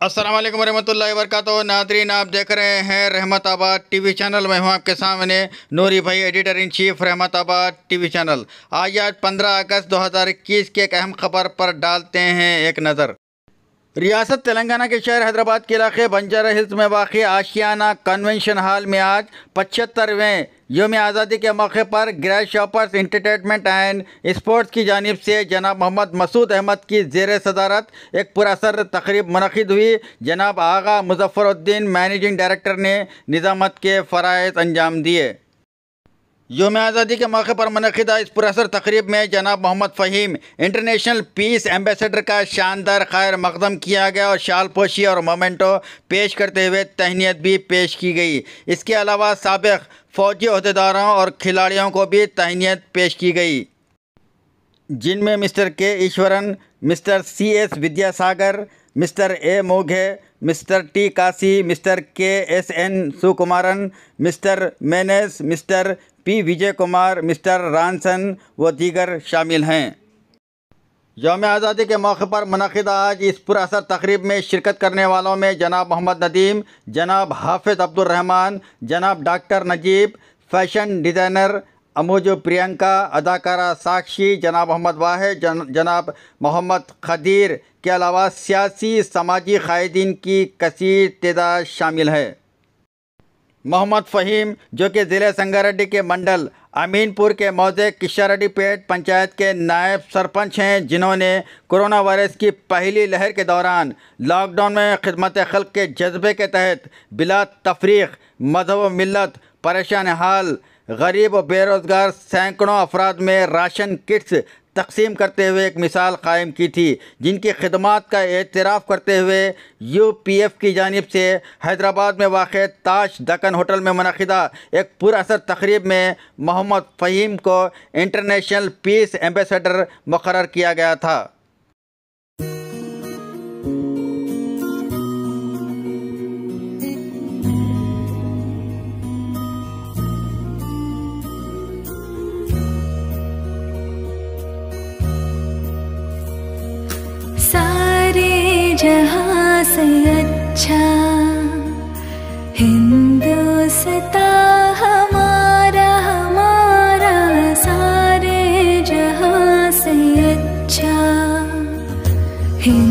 अस्सलाम वालेकुम रहमतुल्लाहि वरकatuh नादरीन आप देख रहे हैं रहमत रहमताबाद टीवी चैनल। में हूँ आपके सामने नूरी भाई, एडिटर इन चीफ रहमत रहमताबाद टीवी चैनल। आज आज 15 अगस्त 2021 की एक अहम खबर पर डालते हैं एक नज़र। रियासत तेलंगाना के शहर हैदराबाद के इलाके बंजारा हिल्स में वाक़ आशियाना कन्वेंशन हॉल में आज पचहत्तरवें योम आज़ादी के मौके पर grasshoppers entertainment and sports की जानब से जनाब मोहम्मद मसूद अहमद की जेर सदारत एक पुरसर तकरीब मनद हुई। जनाब आगा मुजफ़रुद्दीन मैनेजिंग डायरेक्टर ने निज़ामत के फ़रज़ अंजाम दिए। योम आज़ादी के मौके पर मनदा इस पुरसर तकरीब में जनाब Mohammad Faheem international peace ambassador का शानदार खैर मकदम किया गया और शाल पोशी और मोमेंटो पेश करते हुए तहनीत भी पेश की गई। इसके अलावा सबक, फ़ौजी अहदेदारों और खिलाड़ियों को भी तहनीत पेश की गई। जिनमें mister K Eshwaran, mister C S Vidyasagar, mister A Moghe, mister T Kashi mister K S N Sukumaran, mister Manes, mister P. Vijay Kumar mister Ranson व दीगर शामिल हैं। योम आज़ादी के मौके पर मनद आज इस पुरसर तकरीब में शिरकत करने वालों में जनाब मोहम्मद नदीम जनाब हाफिज़ अब्दुलरहमान जनाब डॉक्टर नजीब फ़ैशन डिज़ाइनर अमोजो प्रियंका अदाकारा साक्षी जनाब मोहम्मद वाहिद जन, जनाब मोहम्मद खदीर के अलावा सियासी समाजी कायदीन की कसीर तदाद शामिल है। मोहम्मद फ़हीम, जो कि ज़िले संगारेड्डी के मंडल, अमीनपुर के मौजे किशारेड्डी पेट पंचायत के नायब सरपंच हैं, जिन्होंने कोरोना वायरस की पहली लहर के दौरान लॉकडाउन में खिदमत खल के जज्बे के तहत बिला तफरीक मज़हब मिलत परेशान हाल, गरीब और बेरोज़गार सैकड़ों अफराद में राशन किट्स तकसीम करते हुए एक मिसाल कायम की थी, जिनकी खदमात का एतराफ़ करते हुए यू पी एफ़ की जानब से हैदराबाद में वाक़ ताश दकन होटल में मनदा एक पुरसर तकरीब में मोहम्मद फ़हीम को इंटरनेशनल पीस एम्बेसडर मुकर किया गया था। जहाँ से अच्छा हिंदुस्ता हमारा हमारा सारे जहाँ से अच्छा हिंदुस्ता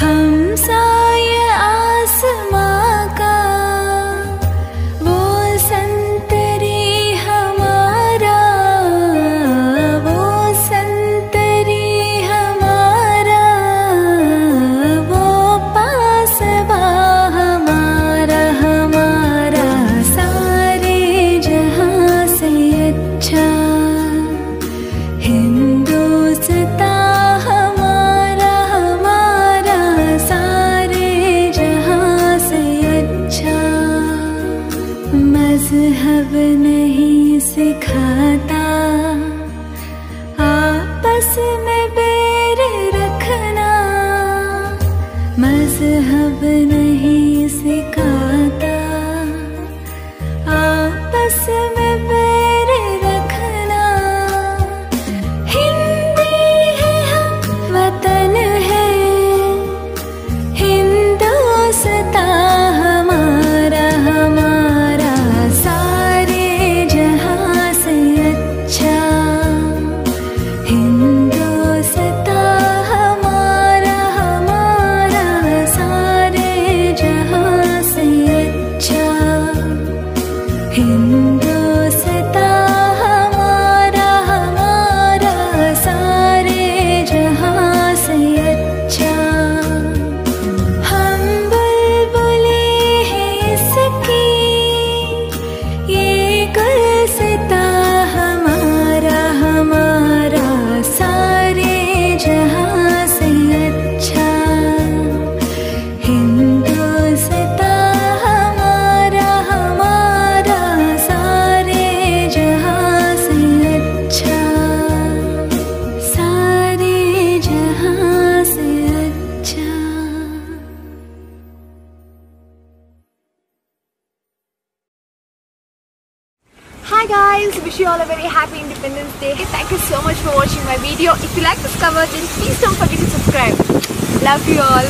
hầm sao sebebe Hi guys, wish you all a very happy Independence Day. Thank you so much for watching my video. If you like this cover then please don't forget to subscribe. Love you all.